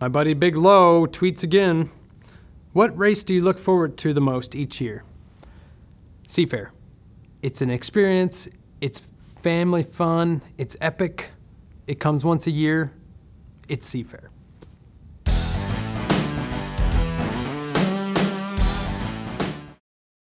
My buddy Big Low tweets again. What race do you look forward to the most each year? Seafair. It's an experience, it's family fun, it's epic, it comes once a year, it's Seafair.